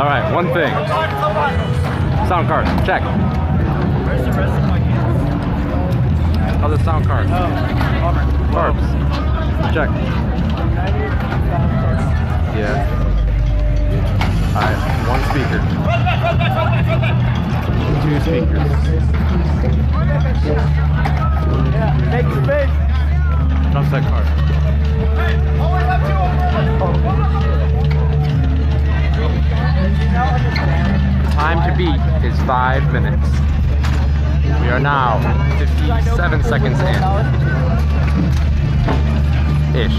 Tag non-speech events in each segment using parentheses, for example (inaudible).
All right, one thing. Sound card, check. How's the sound card? Carbs, check. Yeah. All right, one speaker. Two speakers. Make space. Drum set card. Time to beat is five minutes. We are now 57 seconds in. Ish.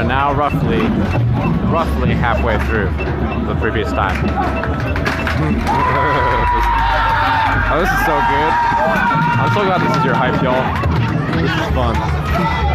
are now roughly, roughly halfway through the previous time. (laughs) oh, this is so good. I'm so glad this is your hype, y'all. This is fun.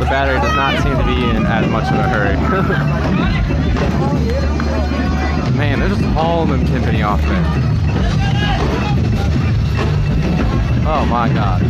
The battery does not seem to be in as much of a hurry. (laughs) Man, they're just hauling them timpani off there. Oh my god.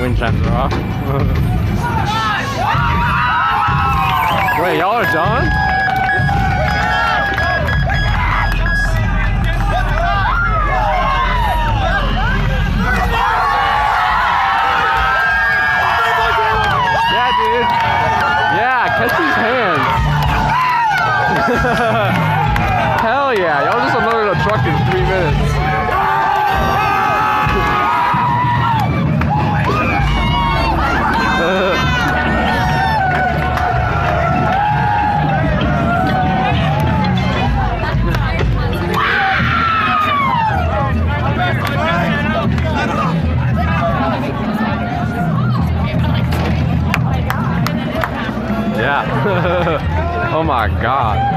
Wind chimes are off. (laughs) Wait, y'all are done? My god.